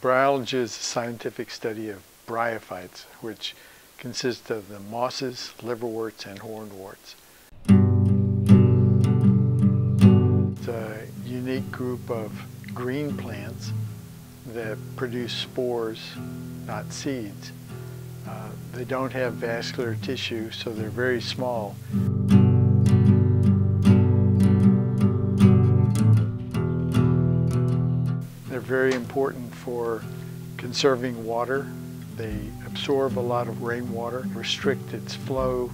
Bryology is a scientific study of bryophytes, which consist of the mosses, liverworts, and hornworts. It's a unique group of green plants that produce spores, not seeds. Uh, they don't have vascular tissue, so they're very small. They're very important for conserving water. They absorb a lot of rainwater, restrict its flow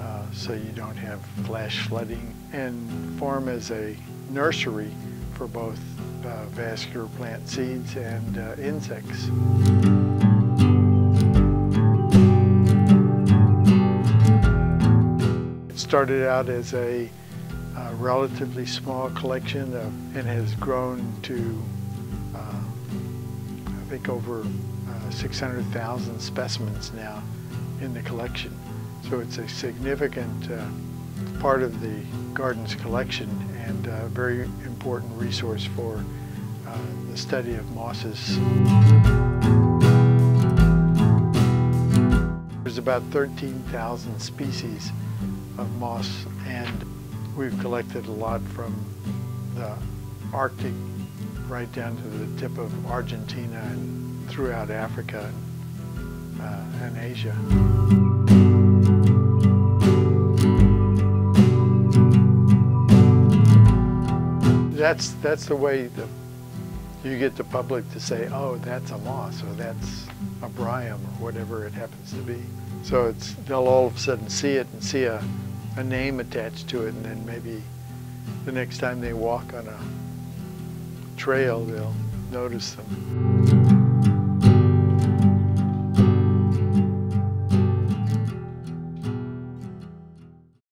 uh, so you don't have flash flooding, and form as a nursery for both uh, vascular plant seeds and uh, insects. It started out as a uh, relatively small collection of, and has grown to I think over uh, 600,000 specimens now in the collection. So it's a significant uh, part of the garden's collection and a very important resource for uh, the study of mosses. There's about 13,000 species of moss and we've collected a lot from the Arctic right down to the tip of Argentina and throughout Africa uh, and Asia. That's, that's the way the, you get the public to say, oh, that's a moss or that's a bryum or whatever it happens to be. So it's, they'll all of a sudden see it and see a, a name attached to it and then maybe the next time they walk on a trail, they'll notice them.